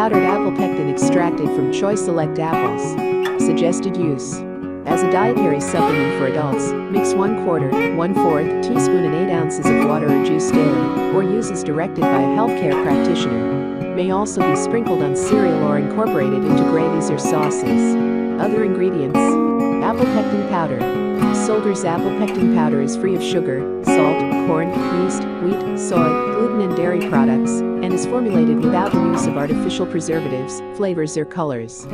Powdered apple pectin extracted from choice select apples. Suggested use. As a dietary supplement for adults, mix 1 quarter, 1 fourth teaspoon and 8 ounces of water or juice daily, or use as directed by a healthcare practitioner. May also be sprinkled on cereal or incorporated into gravies or sauces. Other ingredients Apple pectin powder. Solgar's apple pectin powder is free of sugar, salt, corn, yeast, wheat, soy, and dairy products, and is formulated without the use of artificial preservatives, flavors, or colors.